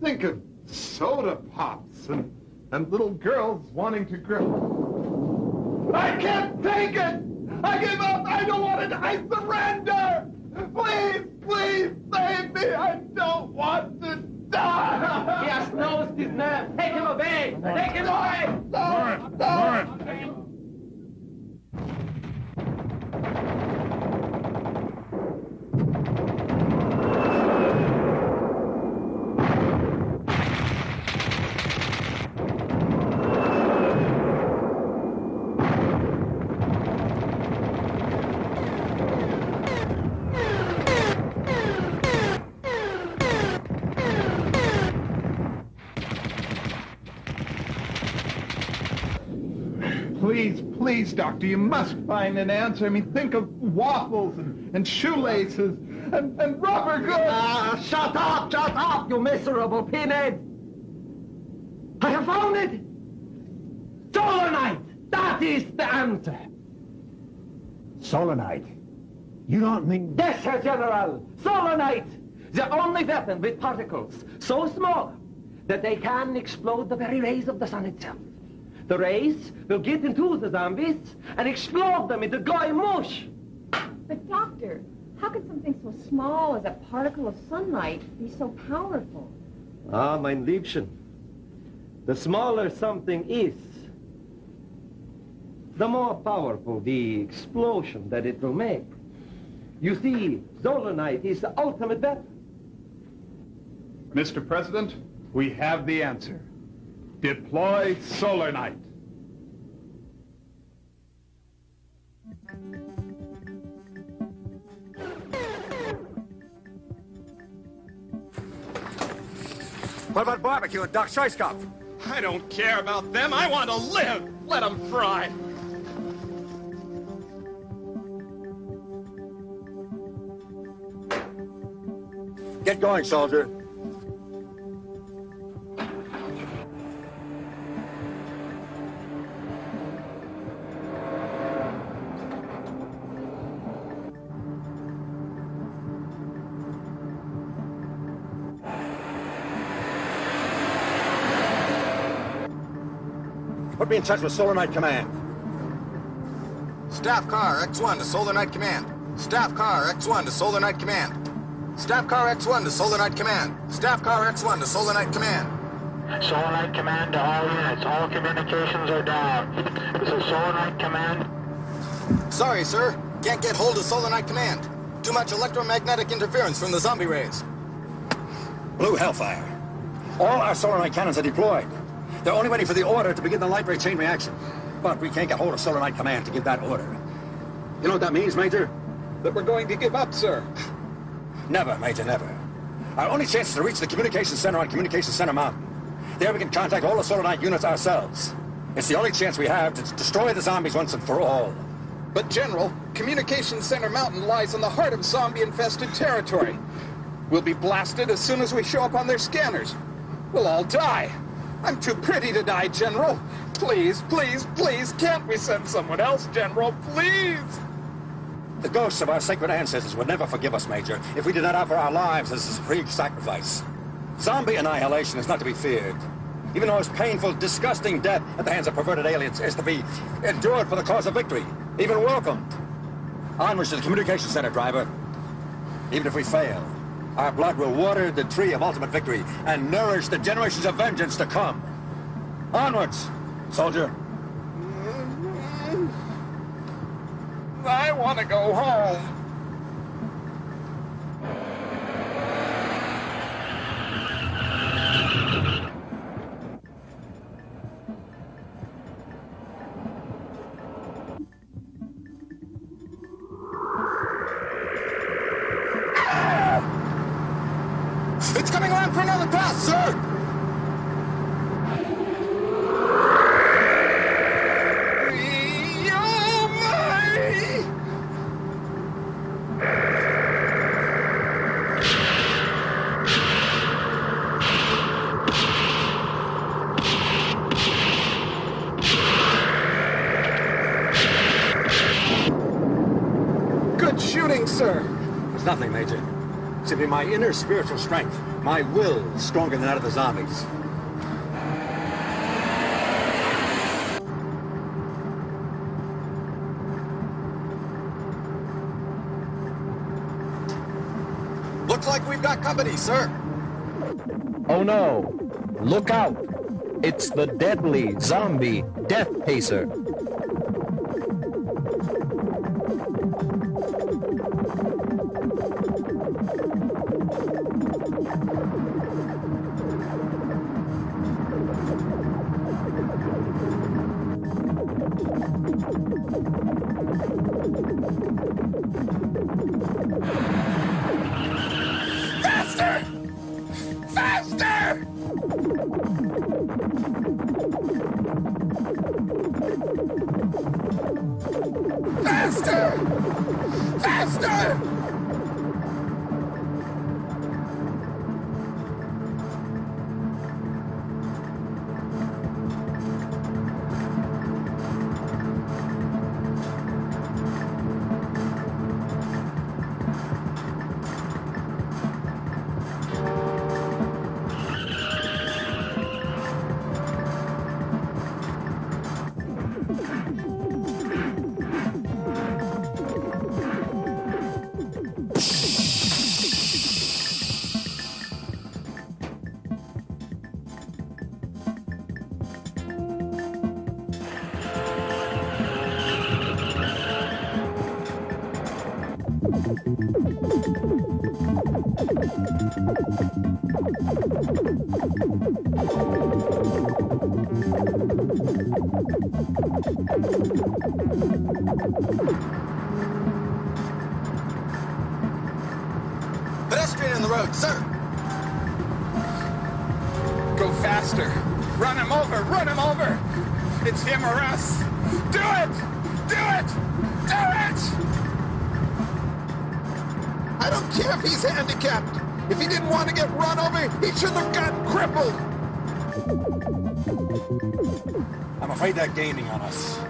think of soda pops and, and little girls wanting to grow. I can't take it! I give up! I don't want it! I surrender! Please, please save me! I don't want to die! He has lost his nerve. Take him away! Take him away! No, no. Please, please, Doctor, you must find an answer. I mean, think of waffles and, and shoelaces and, and rubber goods. Ah, shut up, shut up, you miserable pinhead! I have found it! Solanite! That is the answer! Solanite? You don't mean... Yes, Herr General! Solanite! The only weapon with particles so small that they can explode the very rays of the sun itself. The rays will get into the zombies and explode them into glowing mush. But doctor, how could something so small as a particle of sunlight be so powerful? Ah, mein Liebchen. The smaller something is, the more powerful the explosion that it will make. You see, Zolanite is the ultimate weapon. Mr. President, we have the answer. Deploy Solar Knight. What about Barbie Q and Doc Scheisskopf? I don't care about them. I want to live. Let them fry. Get going, soldier. In touch with Solar Knight Command. Staff car X1 to Solar Knight Command. Staff car X1 to Solar Knight Command. Staff car X1 to Solar Knight Command. Staff car X1 to Solar Knight Command. Solar Knight Command to all units. All communications are down. This is Solar Knight Command. Sorry, sir. Can't get hold of Solar Knight Command. Too much electromagnetic interference from the zombie rays. Blue Hellfire. All our Solar Knight cannons are deployed. They're only waiting for the order to begin the light ray chain reaction. But we can't get hold of Solar Knight Command to give that order. You know what that means, Major? That we're going to give up, sir. Never, Major, never. Our only chance is to reach the communication center on Communication Center Mountain. There we can contact all the Solar Knight units ourselves. It's the only chance we have to destroy the zombies once and for all. But, General, Communication Center Mountain lies in the heart of zombie-infested territory. We'll be blasted as soon as we show up on their scanners. We'll all die. I'm too pretty to die, General. Please, please, please, can't we send someone else, General? Please! The ghosts of our sacred ancestors would never forgive us, Major, if we did not offer our lives as a supreme sacrifice. Zombie annihilation is not to be feared. Even the most painful, disgusting death at the hands of perverted aliens is to be endured for the cause of victory, even welcomed. Onwards to the communication center, driver. Even if we fail, our blood will water the tree of ultimate victory and nourish the generations of vengeance to come. Onwards, soldier. I want to go home. Inner spiritual strength. My will is stronger than that of the zombies. Looks like we've got company, sir. Oh no! Look out! It's the deadly zombie Death Pacer. Pedestrian in the road, sir. Go faster. Run him over. Run him over. It's him or us. Do it. Do it. Do it. I don't care if he's handicapped. If he didn't want to get run over, he shouldn't have got crippled. I'm afraid they're gaining on us.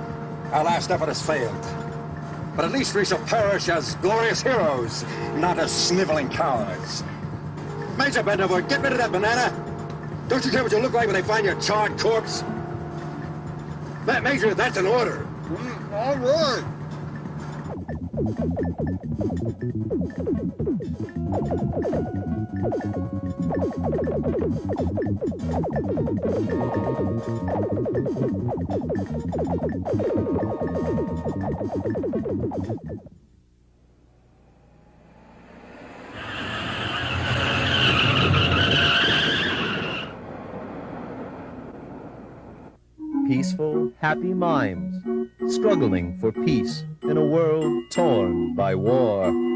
Our last effort has failed. But at least we shall perish as glorious heroes, not as sniveling cowards. Major Bendover, get rid of that banana. Don't you care what you look like when they find your charred corpse? Ma- Major, that's an order. Mm, all right. Peaceful, happy mimes, struggling for peace in a world torn by war.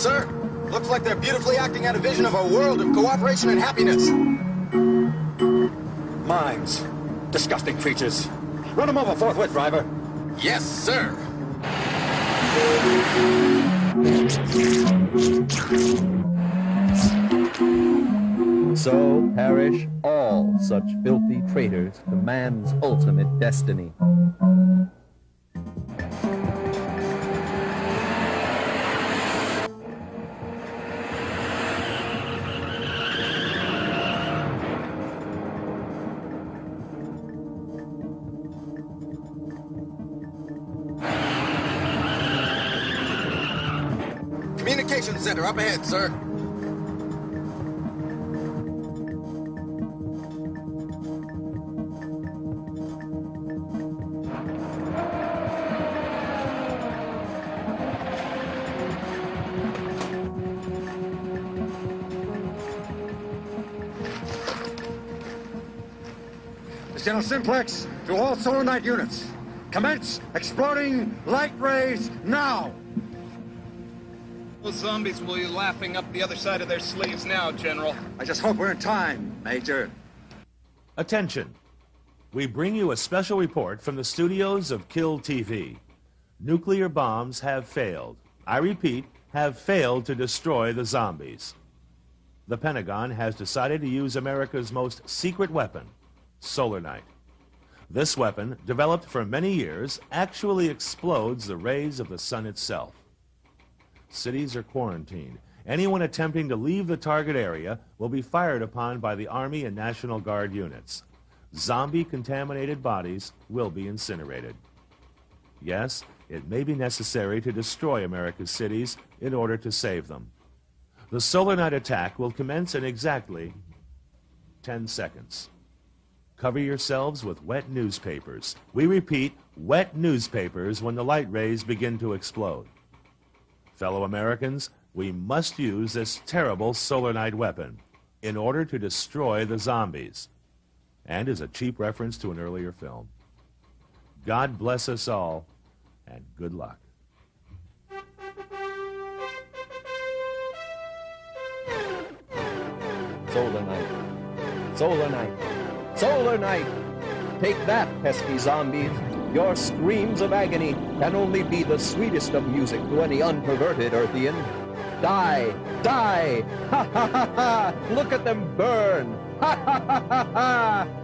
Sir. Looks like they're beautifully acting out a vision of a world of cooperation and happiness. Mimes. Disgusting creatures. Run them over forthwith, driver. Yes, sir. So perish all such filthy traitors to man's ultimate destiny. Communications up ahead, sir. General Simplex to all Solar Knight units. Commence exploding light rays now. Those zombies will be laughing up the other side of their sleeves now, General. I just hope we're in time, Major. Attention. We bring you a special report from the studios of Kill TV. Nuclear bombs have failed. I repeat, have failed to destroy the zombies. The Pentagon has decided to use America's most secret weapon, Solar Knight. This weapon, developed for many years, actually explodes the rays of the sun itself. Cities are quarantined. Anyone attempting to leave the target area will be fired upon by the Army and National Guard units. Zombie contaminated bodies will be incinerated. Yes, it may be necessary to destroy America's cities in order to save them. The Solar Knight attack will commence in exactly 10 seconds. Cover yourselves with wet newspapers. We repeat, wet newspapers when the light rays begin to explode. Fellow Americans, we must use this terrible Solar Knight weapon in order to destroy the zombies, and is a cheap reference to an earlier film. God bless us all, and good luck. Solar Knight. Solar Knight. Solar Knight! Take that, pesky zombies. Your screams of agony can only be the sweetest of music to any unperverted Earthian. Die! Die! Ha ha ha ha! Look at them burn! Ha ha ha ha ha!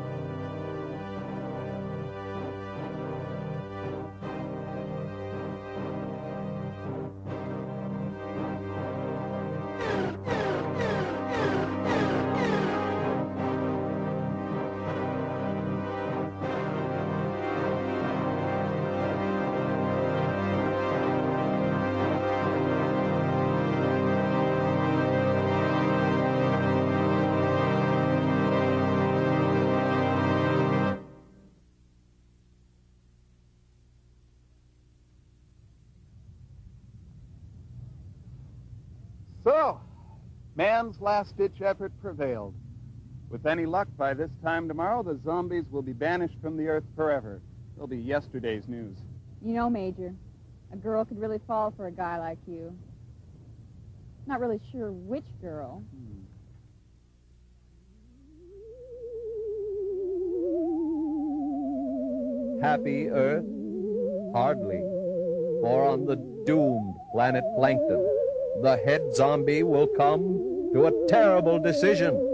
Man's last-ditch effort prevailed. With any luck, by this time tomorrow, the zombies will be banished from the earth forever. They'll be yesterday's news. You know, Major, a girl could really fall for a guy like you. Not really sure which girl. Hmm. Happy Earth? Hardly. For on the doomed planet Plankton, the head zombie will come terrible decision.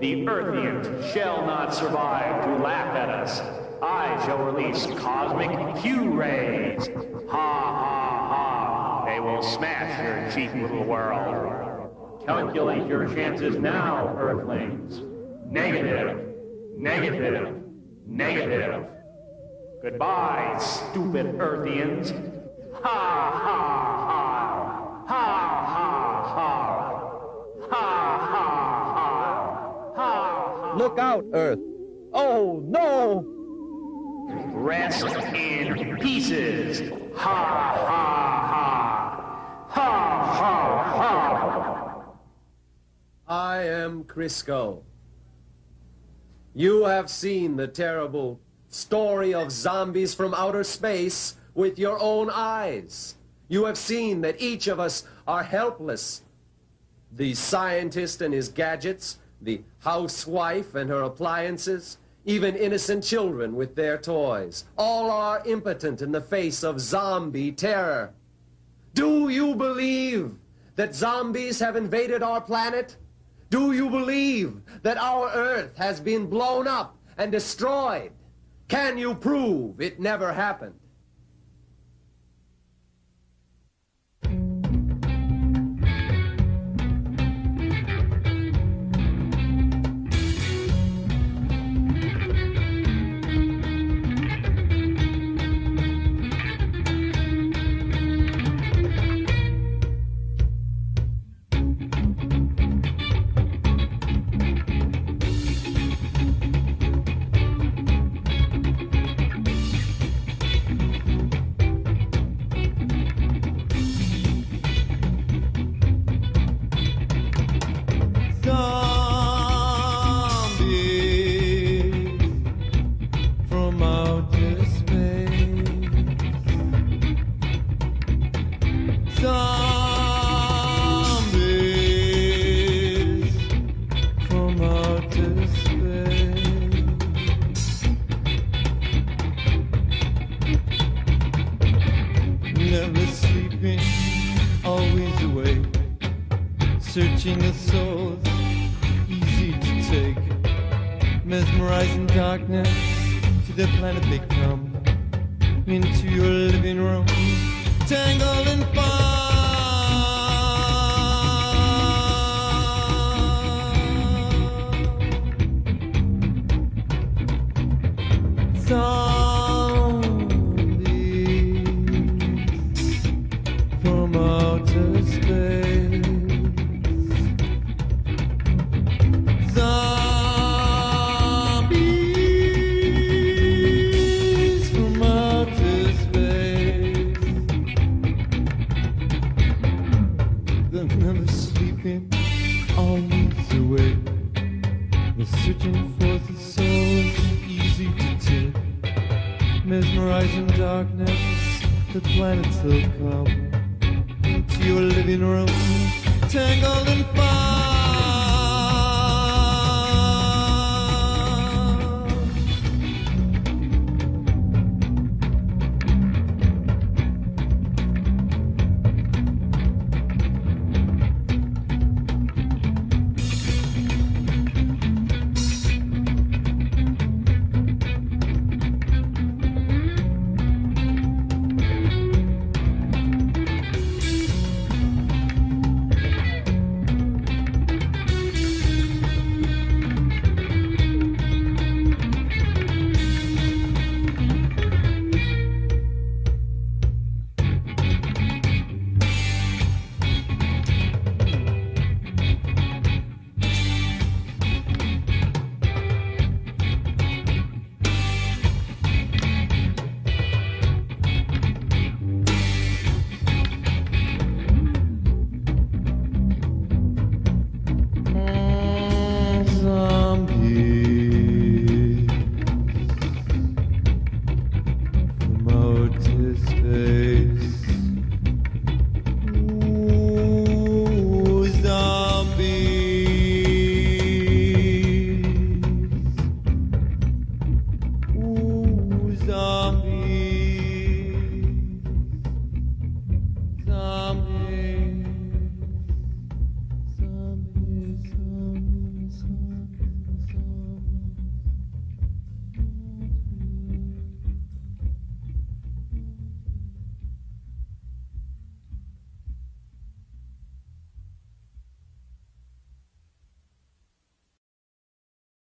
The Earthians shall not survive to laugh at us. I shall release cosmic Q-rays. Ha ha ha. They will smash your cheap little world. Calculate your chances now, Earthlings. Negative. Negative. Negative. Goodbye, stupid Earthians. Ha ha ha. Ha ha ha. Ha ha ha. Ha Look out, Earth! Oh, no! Rest in pieces. Ha ha ha. Ha ha ha. I am Crisco. You have seen the terrible story of zombies from outer space with your own eyes. You have seen that each of us are helpless. The scientist and his gadgets, the housewife and her appliances, even innocent children with their toys, all are impotent in the face of zombie terror. Do you believe that zombies have invaded our planet? Do you believe that our Earth has been blown up and destroyed? Can you prove it never happened?